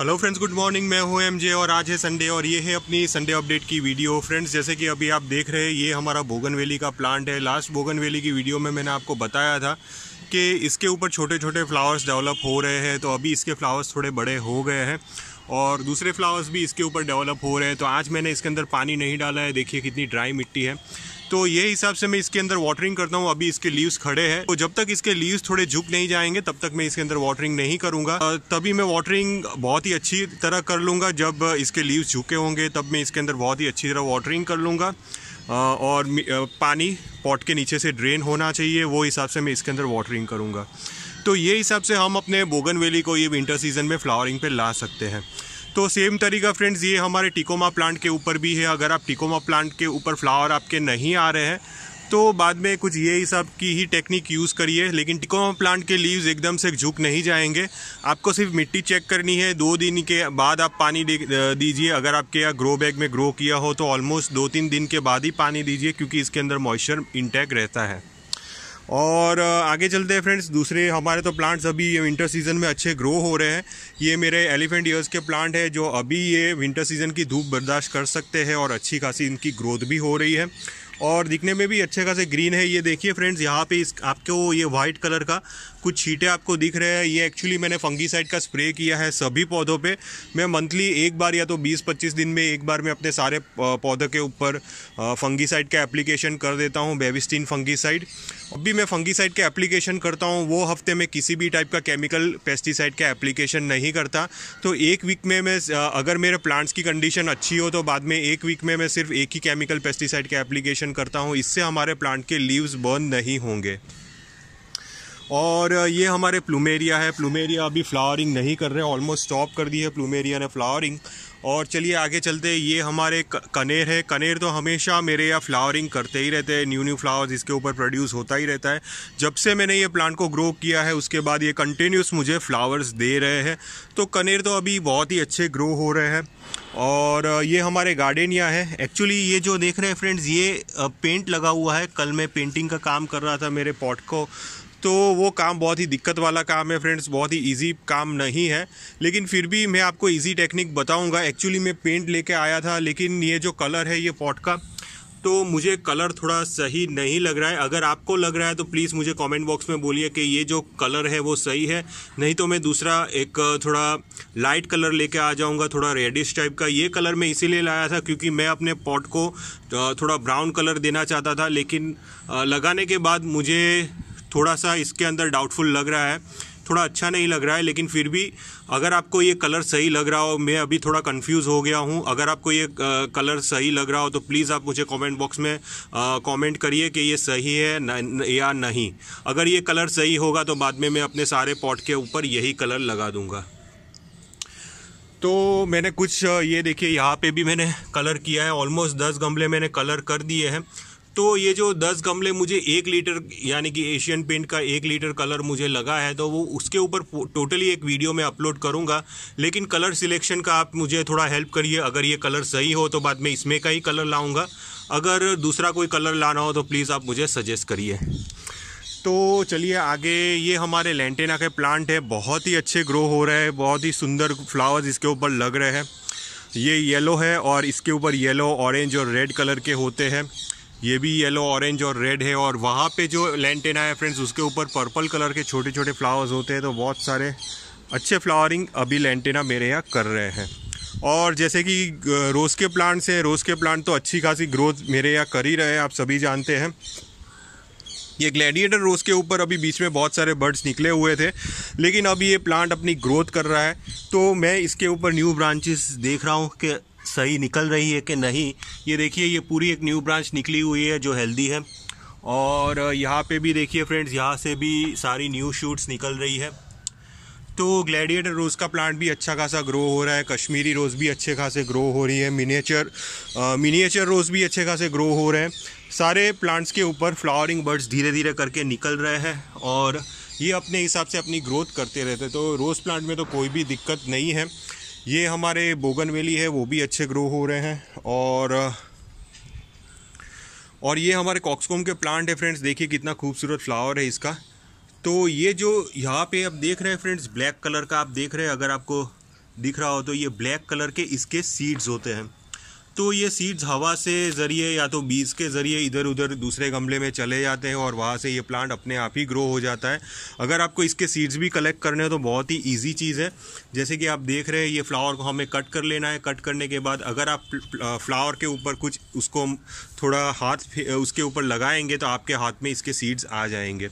Hello friends good morning मैं हूँ MJ और आज है संडे और ये है अपनी संडे अपडेट की वीडियो फ्रेंड्स जैसे कि अभी आप देख रहे हैं, ये हमारा बोगन वैली का प्लांट है. लास्ट बोगन वैली की वीडियो में मैंने आपको बताया था कि इसके ऊपर छोटे छोटे फ्लावर्स डेवलप हो रहे हैं. तो अभी इसके फ्लावर्स थोड़े बड़े हो गए हैं और दूसरे फ्लावर्स भी इसके ऊपर डेवलप हो रहे हैं. तो आज मैंने इसके अंदर पानी नहीं डाला है. देखिए कितनी ड्राई मिट्टी है. तो ये हिसाब से मैं इसके अंदर वाटरिंग करता हूँ। अभी इसके लीव्स खड़े हैं। तो जब तक इसके लीव्स थोड़े झुक नहीं जाएँगे, तब तक मैं इसके अंदर वाटरिंग नहीं करूँगा। तभी मैं वाटरिंग बहुत ही अच्छी तरह कर लूँगा। जब इसके लीव्स झुके होंगे, तब मैं इसके अंदर बहुत ही अच्छी तरह वाटरिंग कर लूँगा। और पानी पॉट के नीचे से ड्रेन होना चाहिए, वो हिसाब से मैं इसके अंदर वाटरिंग करूँगा। तो ये हिसाब से हम अपने बोगन वैली को ये विंटर सीज़न में फ्लावरिंग पे ला सकते हैं। तो सेम तरीका फ्रेंड्स ये हमारे टिकोमा प्लांट के ऊपर भी है। अगर आप टिकोमा प्लांट के ऊपर फ्लावर आपके नहीं आ रहे हैं तो बाद में कुछ ये हिसाब की ही टेक्निक यूज़ करिए। लेकिन टिकोमा प्लांट के लीव्स एकदम से झुक नहीं जाएँगे। आपको सिर्फ़ मिट्टी चेक करनी है। दो दिन के बाद आप पानी दीजिए। अगर आपके यहाँ ग्रो बैग में ग्रो किया हो तो ऑलमोस्ट दो तीन दिन के बाद ही पानी दीजिए, क्योंकि इसके अंदर मॉइस्चर इंटैक्ट रहता है। और आगे चलते हैं फ्रेंड्स दूसरे हमारे तो प्लांट्स अभी विंटर सीज़न में अच्छे ग्रो हो रहे हैं। ये मेरे एलिफेंट ईयर्स के प्लांट है, जो अभी ये विंटर सीज़न की धूप बर्दाश्त कर सकते हैं और अच्छी खासी इनकी ग्रोथ भी हो रही है। और दिखने में भी अच्छे खासे ग्रीन है। ये देखिए फ्रेंड्स यहाँ पे इस, आपको ये वाइट कलर का कुछ छीटे आपको दिख रहे हैं। ये एक्चुअली मैंने फंगीसाइड का स्प्रे किया है सभी पौधों पे। मैं मंथली एक बार या तो 20-25 दिन में एक बार मैं अपने सारे पौधों के ऊपर फंगीसाइड का एप्लीकेशन कर देता हूँ बेबिस्टीन फंगीसाइड भी मैं फंगीसाइड का एप्लीकेशन करता हूँ, वो हफ़्ते में किसी भी टाइप का केमिकल पेस्टिसाइड का एप्लीकेशन नहीं करता। तो एक वीक में मैं अगर मेरे प्लांट्स की कंडीशन अच्छी हो तो बाद में एक वीक में मैं सिर्फ़ एक ही केमिकल पेस्टिसाइड का एप्लीकेशन करता हूँ। इससे हमारे प्लांट के लीव्स बर्न नहीं होंगे। और ये हमारे प्लूमेरिया है। प्लूमेरिया अभी फ्लावरिंग नहीं कर रहे ऑलमोस्ट स्टॉप कर दी है प्लूमेरिया ने फ्लावरिंग। और चलिए, आगे चलते, ये हमारे कनेर है। कनेर तो हमेशा मेरे यहाँ फ्लावरिंग करते ही रहते हैं। न्यू न्यू फ्लावर्स इसके ऊपर प्रोड्यूस होता ही रहता है। जब से मैंने ये प्लांट को ग्रो किया है, उसके बाद ये कंटिन्यूस मुझे फ्लावर्स दे रहे हैं। तो कनेर तो अभी बहुत ही अच्छे ग्रो हो रहे हैं। और ये हमारे गार्डनिया है। एक्चुअली ये जो देख रहे हैं फ्रेंड्स ये पेंट लगा हुआ है। कल मैं पेंटिंग का काम कर रहा था मेरे पॉट को। तो वो काम बहुत ही दिक्कत वाला काम है फ्रेंड्स बहुत ही इजी काम नहीं है। लेकिन फिर भी मैं आपको इजी टेक्निक बताऊँगा। एक्चुअली मैं पेंट लेके आया था, लेकिन ये जो कलर है, ये पॉट का तो मुझे कलर थोड़ा सही नहीं लग रहा है। अगर आपको लग रहा है तो प्लीज़ मुझे कमेंट बॉक्स में बोलिए कि ये जो कलर है, वो सही है। नहीं तो मैं दूसरा एक, थोड़ा लाइट कलर लेके आ जाऊँगा, थोड़ा रेडिश टाइप का। ये कलर मैं इसीलिए लाया था क्योंकि मैं अपने पॉट को थोड़ा ब्राउन कलर देना चाहता था, लेकिन लगाने के बाद मुझे थोड़ा सा इसके अंदर डाउटफुल लग रहा है। थोड़ा अच्छा नहीं लग रहा है लेकिन फिर भी अगर आपको ये कलर सही लग रहा हो मैं अभी थोड़ा कंफ्यूज हो गया हूँ। अगर आपको ये कलर सही लग रहा हो तो प्लीज़ आप मुझे कमेंट बॉक्स में कमेंट करिए कि ये सही है न, या नहीं। अगर ये कलर सही होगा तो बाद में मैं अपने सारे पॉट के ऊपर यही कलर लगा दूँगा। तो मैंने कुछ ये देखिए यहाँ पे भी मैंने कलर किया है। ऑलमोस्ट दस गमले मैंने कलर कर दिए हैं। तो ये जो दस गमले मुझे एक लीटर, यानी कि एशियन पेंट का एक लीटर कलर मुझे लगा है तो वो उसके ऊपर टोटली एक वीडियो में अपलोड करूँगा। लेकिन कलर सिलेक्शन का आप मुझे थोड़ा हेल्प करिए। अगर ये कलर सही हो तो बाद में इसमें का ही कलर लाऊँगा। अगर दूसरा कोई कलर लाना हो तो प्लीज़ आप मुझे सजेस्ट करिए। तो चलिए आगे, ये हमारे लेंटेना के प्लांट है। बहुत ही अच्छे ग्रो हो रहे हैं। बहुत ही सुंदर फ्लावर्स इसके ऊपर लग रहे हैं। ये येलो है और इसके ऊपर येलो ऑरेंज और रेड कलर के होते हैं। ये भी येलो ऑरेंज और रेड है और वहाँ पे जो लेंटेना है फ्रेंड्स उसके ऊपर पर्पल कलर के छोटे छोटे फ्लावर्स होते हैं तो बहुत सारे अच्छे फ्लावरिंग अभी लेंटेना मेरे यहाँ कर रहे हैं। और जैसे कि रोज़ के प्लांट्स हैं रोज़ के प्लांट तो अच्छी खासी ग्रोथ मेरे यहाँ कर ही रहे हैं, आप सभी जानते हैं। ये ग्लैडिएटर रोज़ के ऊपर अभी बीच में बहुत सारे बर्ड्स निकले हुए थे, लेकिन अभी ये प्लांट अपनी ग्रोथ कर रहा है तो मैं इसके ऊपर न्यू ब्रांचेस देख रहा हूँ कि सही निकल रही है कि नहीं? ये देखिए, ये पूरी एक न्यू ब्रांच निकली हुई है जो हेल्दी है। और यहाँ पे भी देखिए फ्रेंड्स यहाँ से भी सारी न्यू शूट्स निकल रही है। तो ग्लैडिएटर रोज़ का प्लांट भी अच्छा खासा ग्रो हो रहा है। कश्मीरी रोज़ भी अच्छे खासे ग्रो हो रही है। मिनिएचर मिनिएचर रोज़ भी अच्छे खासे ग्रो हो रहे हैं। सारे प्लांट्स के ऊपर फ्लावरिंग बर्ड्स धीरे धीरे करके निकल रहे हैं और ये अपने हिसाब से अपनी ग्रोथ करते रहते तो रोज़ प्लांट में तो कोई भी दिक्कत नहीं है। ये हमारे बोगनवेली है, वो भी अच्छे ग्रो हो रहे हैं और और ये हमारे कॉक्सकोम के प्लांट है फ्रेंड्स देखिए कितना खूबसूरत फ्लावर है इसका। तो ये जो यहाँ पे आप देख रहे हैं फ्रेंड्स ब्लैक कलर का आप देख रहे हैं, अगर आपको दिख रहा हो तो ये ब्लैक कलर के इसके सीड्स होते हैं। तो ये सीड्स हवा से ज़रिए या तो बीज के ज़रिए इधर उधर दूसरे गमले में चले जाते हैं और वहाँ से ये प्लांट अपने आप ही ग्रो हो जाता है। अगर आपको इसके सीड्स भी कलेक्ट करने हैं तो बहुत ही ईजी चीज़ है। जैसे कि आप देख रहे हैं ये फ्लावर को हमें कट कर लेना है। कट करने के बाद अगर आप फ्लावर के ऊपर कुछ उसको थोड़ा हाथ उसके ऊपर लगाएँगे तो आपके हाथ में इसके सीड्स आ जाएँगे।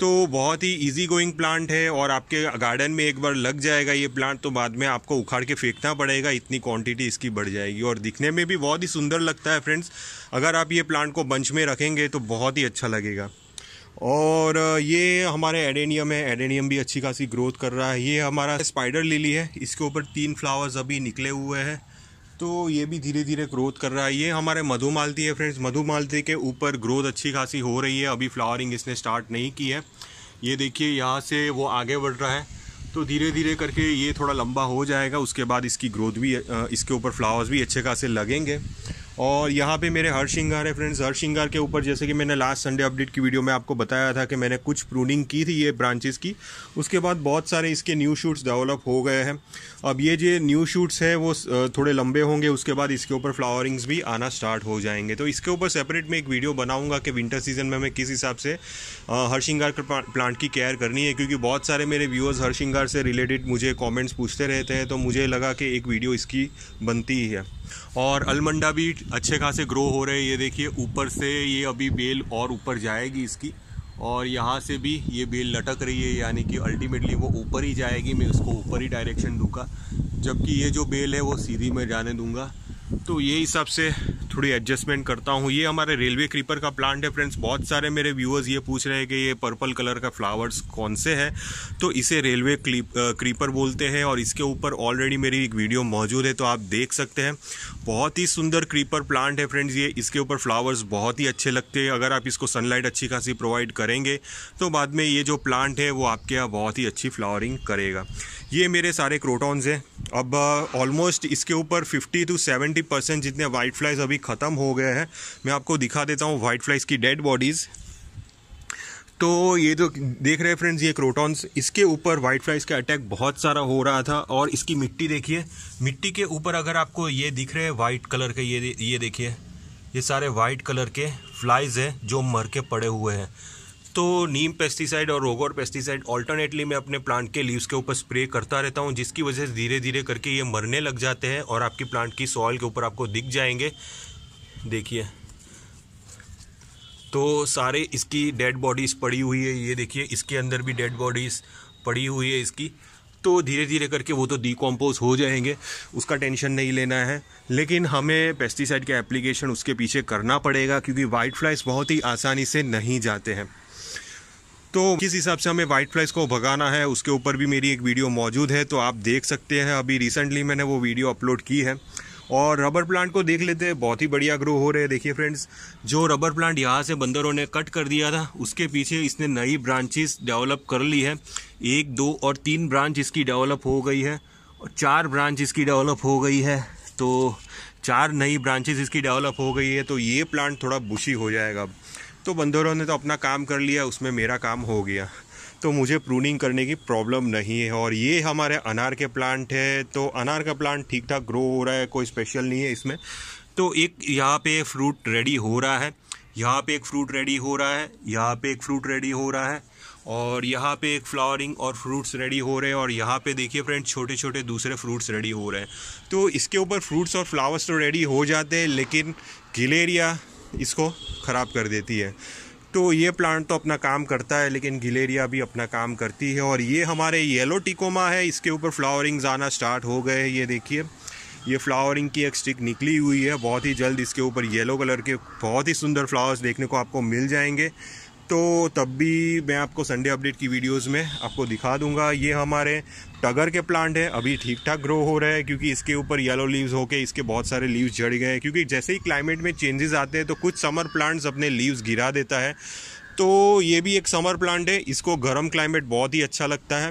तो बहुत ही इजी गोइंग प्लांट है और आपके गार्डन में एक बार लग जाएगा ये प्लांट तो बाद में आपको उखाड़ के फेंकना पड़ेगा। इतनी क्वांटिटी इसकी बढ़ जाएगी और दिखने में भी बहुत ही सुंदर लगता है फ्रेंड्स अगर आप ये प्लांट को बंच में रखेंगे तो बहुत ही अच्छा लगेगा। और ये हमारे एडेनियम है। एडेनियम भी अच्छी खासी ग्रोथ कर रहा है। ये हमारा स्पाइडर लिली है। इसके ऊपर तीन फ्लावर्स अभी निकले हुए हैं। तो ये भी धीरे धीरे ग्रोथ कर रहा है। ये हमारे मधुमालती है फ्रेंड्स मधुमालती के ऊपर ग्रोथ अच्छी खासी हो रही है। अभी फ्लावरिंग इसने स्टार्ट नहीं की है। ये देखिए, यहाँ से वो आगे बढ़ रहा है। तो धीरे धीरे करके ये थोड़ा लंबा हो जाएगा। उसके बाद इसकी ग्रोथ भी इसके ऊपर फ्लावर्स भी अच्छे खासे लगेंगे। और यहाँ पे मेरे हर श्रृंगार है फ्रेंड्स हर श्रृंगार के ऊपर जैसे कि मैंने लास्ट संडे अपडेट की वीडियो में आपको बताया था कि मैंने कुछ प्रूनिंग की थी ये ब्रांचेस की। उसके बाद बहुत सारे इसके न्यू शूट्स डेवलप हो गए हैं। अब ये जो न्यू शूट्स हैं वो थोड़े लंबे होंगे, उसके बाद इसके ऊपर फ्लावरिंग्स भी आना स्टार्ट हो जाएँगे। तो इसके ऊपर सेपरेट में एक वीडियो बनाऊँगा कि विंटर सीज़न में मैं किस हिसाब से हर श्रृंगार प्लांट की केयर करनी है। क्योंकि बहुत सारे मेरे व्यूअर्स हर श्रृंगार से रिलेटेड मुझे कॉमेंट्स पूछते रहते हैं तो मुझे लगा कि एक वीडियो इसकी बनती ही है। और अलमंडा भी अच्छे खासे ग्रो हो रहे हैं। ये देखिए, ऊपर से ये अभी बेल और ऊपर जाएगी इसकी। और यहाँ से भी ये बेल लटक रही है, यानी कि अल्टीमेटली वो ऊपर ही जाएगी। मैं उसको ऊपर ही डायरेक्शन दूँगा। जबकि ये जो बेल है, वो सीधी में जाने दूँगा। तो ये हिसाब से थोड़ी एडजस्टमेंट करता हूँ। ये हमारे रेलवे क्रीपर का प्लांट है फ्रेंड्स बहुत सारे मेरे व्यूअर्स ये पूछ रहे हैं कि ये पर्पल कलर का फ्लावर्स कौन से हैं? तो इसे रेलवे क्रीपर बोलते हैं और इसके ऊपर ऑलरेडी मेरी एक वीडियो मौजूद है तो आप देख सकते हैं। बहुत ही सुंदर क्रीपर प्लांट है फ्रेंड्स ये। इसके ऊपर फ्लावर्स बहुत ही अच्छे लगते हैं। अगर आप इसको सनलाइट अच्छी खासी प्रोवाइड करेंगे तो बाद में ये जो प्लांट है, वो आपके यहाँ बहुत ही अच्छी फ्लावरिंग करेगा। ये मेरे सारे क्रोटॉन्स हैं। अब ऑलमोस्ट इसके ऊपर 50 टू 70 परसेंट जितने वाइट फ्लाइज अभी ख़त्म हो गए हैं। मैं आपको दिखा देता हूँ वाइट फ्लाइज की डेड बॉडीज़ तो ये जो देख रहे हैं फ्रेंड्स ये क्रोटॉन्स इसके ऊपर वाइट फ्लाइज का अटैक बहुत सारा हो रहा था और इसकी मिट्टी देखिए, मिट्टी के ऊपर अगर आपको ये दिख रहे हैं वाइट कलर के, ये ये देखिए, ये सारे वाइट कलर के फ्लाइज हैं जो मर के पड़े हुए हैं। तो नीम पेस्टिसाइड और रोगोर पेस्टिसाइड ऑल्टरनेटली मैं अपने प्लांट के लीव्स के ऊपर स्प्रे करता रहता हूँ, जिसकी वजह से धीरे धीरे करके ये मरने लग जाते हैं और आपकी प्लांट की सॉइल के ऊपर आपको दिख जाएँगे। देखिए। तो सारे इसकी डेड बॉडीज़ पड़ी हुई है, ये देखिए, इसके अंदर भी डेड बॉडीज़ पड़ी हुई है इसकी। तो धीरे धीरे करके वो तो डिकम्पोज हो जाएँगे, उसका टेंशन नहीं लेना है। लेकिन हमें पेस्टिसाइड का एप्लीकेशन उसके पीछे करना पड़ेगा, क्योंकि वाइट फ्लाइज बहुत ही आसानी से नहीं जाते हैं। तो किस हिसाब से हमें वाइट फ्लाइज को भगाना है, उसके ऊपर भी मेरी एक वीडियो मौजूद है तो आप देख सकते हैं। अभी रिसेंटली मैंने वो वीडियो अपलोड की है। और रबर प्लांट को देख लेते हैं। बहुत ही बढ़िया ग्रो हो रहे हैं। देखिए फ्रेंड्स जो रबर प्लांट यहाँ से बंदरों ने कट कर दिया था, उसके पीछे इसने नई ब्रांचेस डेवलप कर ली है। एक, दो और तीन ब्रांच इसकी डेवलप हो गई है और चार ब्रांच इसकी डेवलप हो गई है। तो चार नई ब्रांचेस इसकी डेवलप हो गई है। तो ये प्लांट थोड़ा बुशी हो जाएगा। तो बंदरों ने तो अपना काम कर लिया, उसमें मेरा काम हो गया। तो मुझे प्रूनिंग करने की प्रॉब्लम नहीं है और ये हमारे अनार के प्लांट है तो अनार का प्लांट ठीक ठाक ग्रो हो रहा है, कोई स्पेशल नहीं है इसमें। तो एक यहाँ पे फ्रूट रेडी हो रहा है, यहाँ पे एक फ्रूट रेडी हो रहा है, यहाँ पे एक फ्रूट रेडी हो रहा है और यहाँ पे एक फ्लावरिंग और फ्रूट्स रेडी हो रहे हैं और यहाँ पे देखिए फ्रेंड्स छोटे छोटे दूसरे फ्रूट्स रेडी हो रहे हैं। तो इसके ऊपर फ्रूट्स और फ्लावर्स तो रेडी हो जाते हैं, लेकिन गिलेरिया इसको ख़राब कर देती है। तो ये प्लांट तो अपना काम करता है, लेकिन गिलेरिया भी अपना काम करती है और ये हमारे येलो टिकोमा है, इसके ऊपर फ्लावरिंग्स आना स्टार्ट हो गए ये देखिए। ये फ्लावरिंग की एक स्टिक निकली हुई है, बहुत ही जल्द इसके ऊपर येलो कलर के बहुत ही सुंदर फ्लावर्स देखने को आपको मिल जाएँगे। तो तब भी मैं आपको संडे अपडेट की वीडियोस में आपको दिखा दूँगा। ये हमारे टगर के प्लांट हैं, अभी ठीक ठाक ग्रो हो रहे हैं, क्योंकि इसके ऊपर येलो लीव्स होके इसके बहुत सारे लीव्स झड़ गए हैं। क्योंकि जैसे ही क्लाइमेट में चेंजेस आते हैं तो कुछ समर प्लांट्स अपने लीव्स गिरा देता है। तो ये भी एक समर प्लांट है, इसको गर्म क्लाइमेट बहुत ही अच्छा लगता है।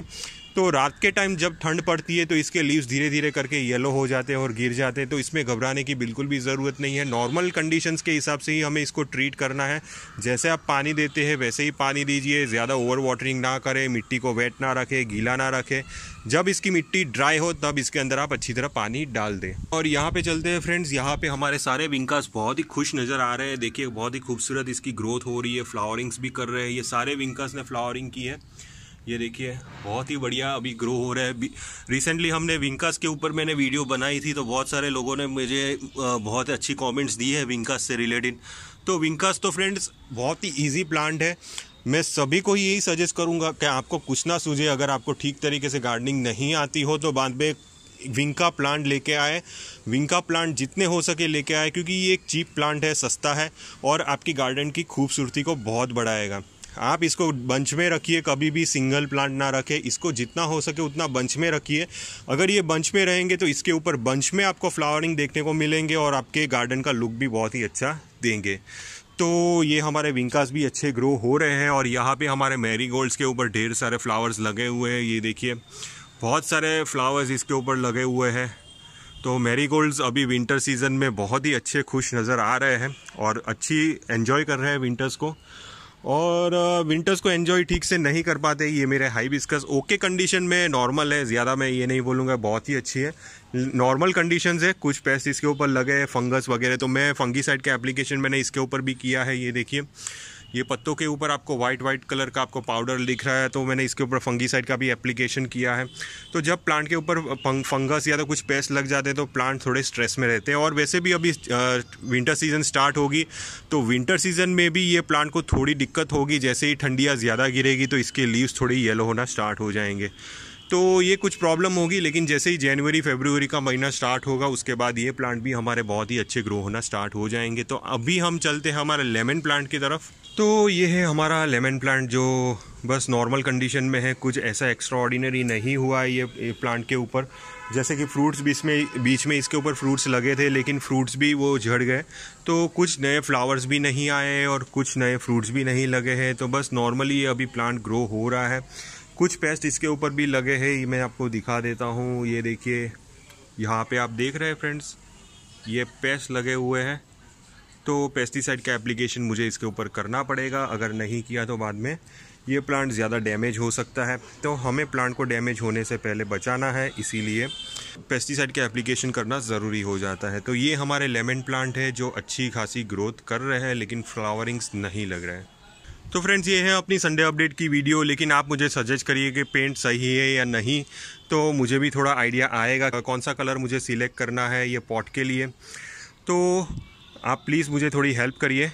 तो रात के टाइम जब ठंड पड़ती है तो इसके लीव्स धीरे धीरे करके येलो हो जाते हैं और गिर जाते हैं। तो इसमें घबराने की बिल्कुल भी ज़रूरत नहीं है। नॉर्मल कंडीशंस के हिसाब से ही हमें इसको ट्रीट करना है। जैसे आप पानी देते हैं, वैसे ही पानी दीजिए। ज़्यादा ओवर वाटरिंग ना करें, मिट्टी को वेट ना रखें, गीला ना रखें। जब इसकी मिट्टी ड्राई हो, तब इसके अंदर आप अच्छी तरह पानी डाल दें। और यहाँ पे चलते हैं फ्रेंड्स यहाँ पे हमारे सारे विंकास बहुत ही खुश नज़र आ रहे हैं। देखिए, बहुत ही खूबसूरत इसकी ग्रोथ हो रही है। फ्लावरिंग्स भी कर रहे हैं। ये सारे विंकास ने फ्लावरिंग की है। ये देखिए, बहुत ही बढ़िया अभी ग्रो हो रहा है। रिसेंटली हमने विंकास के ऊपर मैंने वीडियो बनाई थी तो बहुत सारे लोगों ने मुझे बहुत अच्छी कमेंट्स दी है विंकास से रिलेटेड तो विंकास तो फ्रेंड्स बहुत ही इजी प्लांट है। मैं सभी को यही सजेस्ट करूँगा कि आपको कुछ ना सूझे, अगर आपको ठीक तरीके से गार्डनिंग नहीं आती हो तो बाद में विंका प्लांट लेके आए। विंका प्लांट जितने हो सके लेके आए, क्योंकि ये एक चीप प्लांट है, सस्ता है, और आपकी गार्डन की खूबसूरती को बहुत बढ़ाएगा। आप इसको बंच में रखिए, कभी भी सिंगल प्लांट ना रखें। इसको जितना हो सके उतना बंच में रखिए। अगर ये बंच में रहेंगे तो इसके ऊपर बंच में आपको फ्लावरिंग देखने को मिलेंगे और आपके गार्डन का लुक भी बहुत ही अच्छा देंगे। तो ये हमारे विंकास भी अच्छे ग्रो हो रहे हैं और यहाँ पे हमारे मैरी के ऊपर ढेर सारे फ्लावर्स लगे हुए हैं। ये देखिए, बहुत सारे फ्लावर्स इसके ऊपर लगे हुए हैं। तो मैरी अभी विंटर सीज़न में बहुत ही अच्छे खुश नज़र आ रहे हैं और अच्छी एंजॉय कर रहे हैं विंटर्स को। और विंटर्स को एन्जॉय ठीक से नहीं कर पाते, ये मेरे हाई बिस्कस ओके कंडीशन में नॉर्मल है, ज़्यादा मैं ये नहीं बोलूँगा, बहुत ही अच्छी है। नॉर्मल कंडीशन है, कुछ पेस्ट इसके ऊपर लगे हैं फंगस वगैरह तो मैं फंगी साइड का एप्लीकेशन मैंने इसके ऊपर भी किया है, ये देखिए। ये पत्तों के ऊपर आपको वाइट वाइट कलर का आपको पाउडर दिख रहा है तो मैंने इसके ऊपर फंगीसाइड का भी एप्लीकेशन किया है। तो जब प्लांट के ऊपर फंगस या तो कुछ पेस्ट लग जाते हैं तो प्लांट थोड़े स्ट्रेस में रहते हैं। और वैसे भी अभी विंटर सीज़न स्टार्ट होगी तो विंटर सीज़न में भी ये प्लांट को थोड़ी दिक्कत होगी। जैसे ही ठंडियाँ ज़्यादा गिरेगी तो इसके लीव्स थोड़ी येलो होना स्टार्ट हो जाएँगे। तो ये कुछ प्रॉब्लम होगी, लेकिन जैसे ही जनवरी फेब्रुवरी का महीना स्टार्ट होगा, उसके बाद ये प्लांट भी हमारे बहुत ही अच्छे ग्रो होना स्टार्ट हो जाएँगे। तो अभी हम चलते हैं हमारे लेमन प्लांट की तरफ़। तो ये है हमारा लेमन प्लांट जो बस नॉर्मल कंडीशन में है। कुछ ऐसा एक्स्ट्रा नहीं हुआ है ये प्लांट के ऊपर। जैसे कि फ्रूट्स बीच में बीच में इसके ऊपर फ्रूट्स लगे थे, लेकिन फ्रूट्स भी वो झड़ गए। तो कुछ नए फ्लावर्स भी नहीं आए और कुछ नए फ्रूट्स भी नहीं लगे हैं। तो बस नॉर्मली ये अभी प्लांट ग्रो हो रहा है। कुछ पेस्ट इसके ऊपर भी लगे हैं। मैं आपको दिखा देता हूँ। ये देखिए, यहाँ पे आप देख रहे हैं फ्रेंड्स ये पेस्ट लगे हुए हैं। तो पेस्टिसाइड का एप्लीकेशन मुझे इसके ऊपर करना पड़ेगा। अगर नहीं किया तो बाद में ये प्लांट ज़्यादा डैमेज हो सकता है। तो हमें प्लांट को डैमेज होने से पहले बचाना है, इसीलिए पेस्टिसाइड का एप्लीकेशन करना ज़रूरी हो जाता है। तो ये हमारे लेमन प्लांट है जो अच्छी खासी ग्रोथ कर रहे हैं, लेकिन फ्लावरिंग्स नहीं लग रहे हैं। तो फ्रेंड्स ये है अपनी संडे अपडेट की वीडियो लेकिन आप मुझे सजेस्ट करिए कि पेंट सही है या नहीं तो मुझे भी थोड़ा आइडिया आएगा। कौन सा कलर मुझे सिलेक्ट करना है ये पॉट के लिए। तो आप प्लीज़ मुझे थोड़ी हेल्प करिए।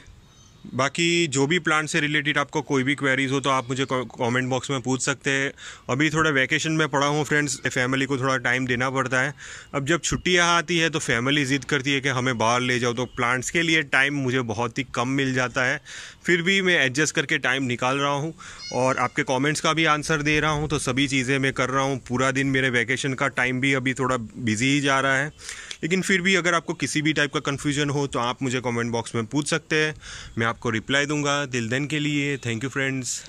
बाकी जो भी प्लांट से रिलेटेड आपको कोई भी क्वेरीज हो तो आप मुझे कमेंट बॉक्स में पूछ सकते हैं। अभी थोड़ा वैकेशन में पड़ा हूँ फ्रेंड्स फैमिली को थोड़ा टाइम देना पड़ता है। अब जब छुट्टियाँ आती है तो फैमिली ज़िद करती है कि हमें बाहर ले जाओ। तो प्लांट्स के लिए टाइम मुझे बहुत ही कम मिल जाता है। फिर भी मैं एडजस्ट करके टाइम निकाल रहा हूँ और आपके कॉमेंट्स का भी आंसर दे रहा हूँ। तो सभी चीज़ें मैं कर रहा हूँ। पूरा दिन मेरे वैकेशन का टाइम भी अभी थोड़ा बिज़ी ही जा रहा है। लेकिन फिर भी अगर आपको किसी भी टाइप का कन्फ्यूज़न हो तो आप मुझे कॉमेंट बॉक्स में पूछ सकते हैं। मैं आपको रिप्लाई दूँगा। दिल देन के लिए थैंक यू फ्रेंड्स